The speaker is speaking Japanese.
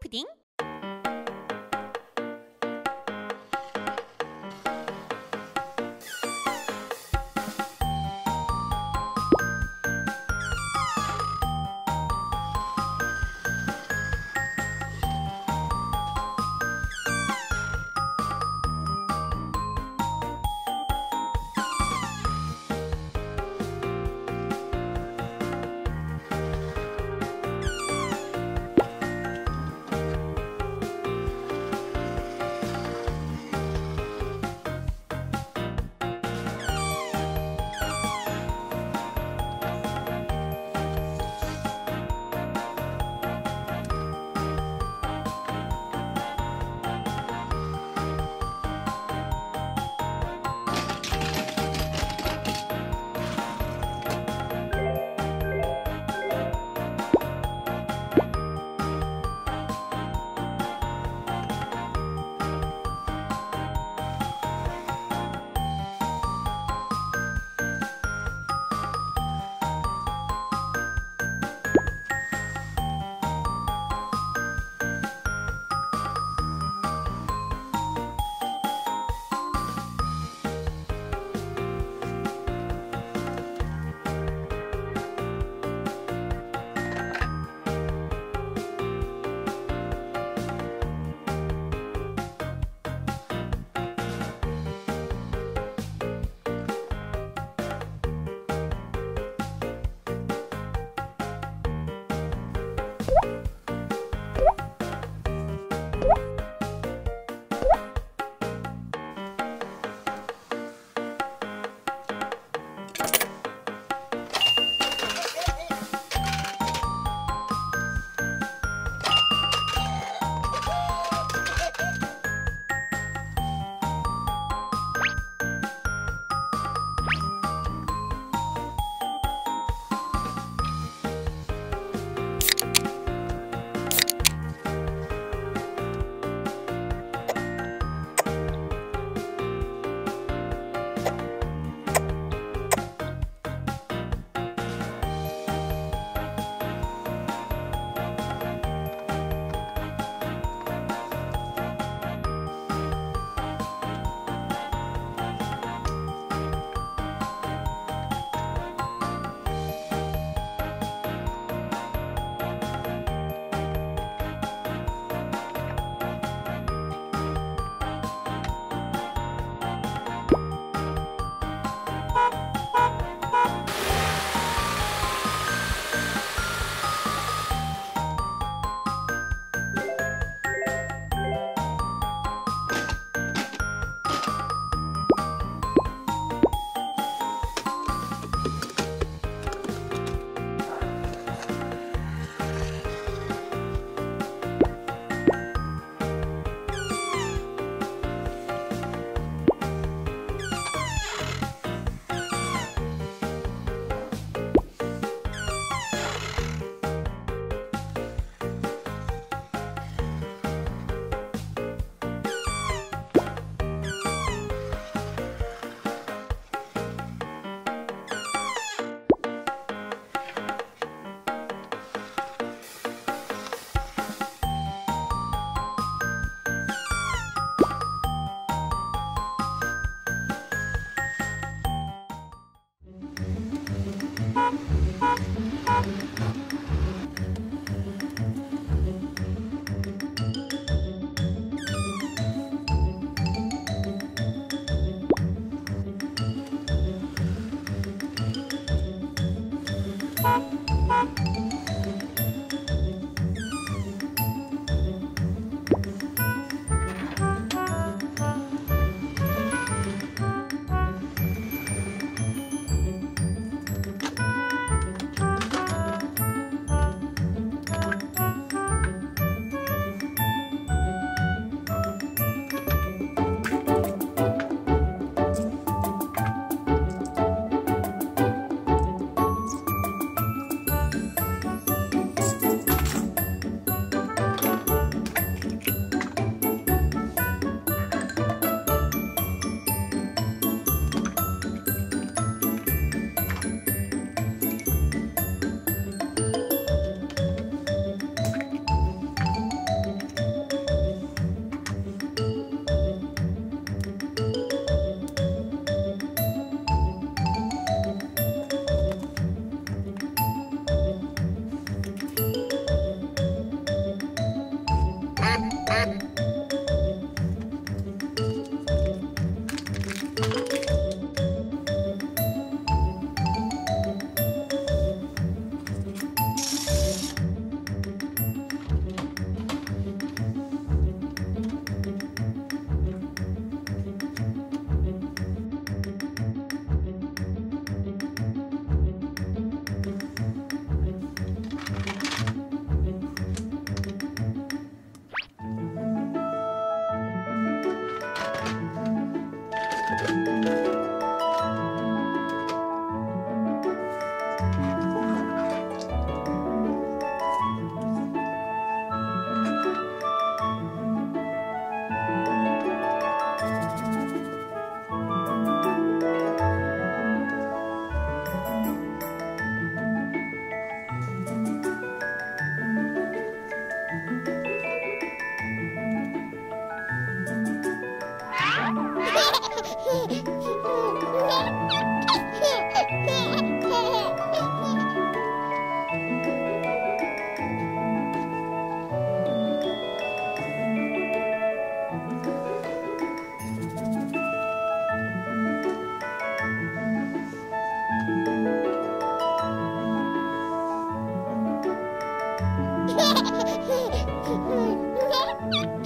pudding? you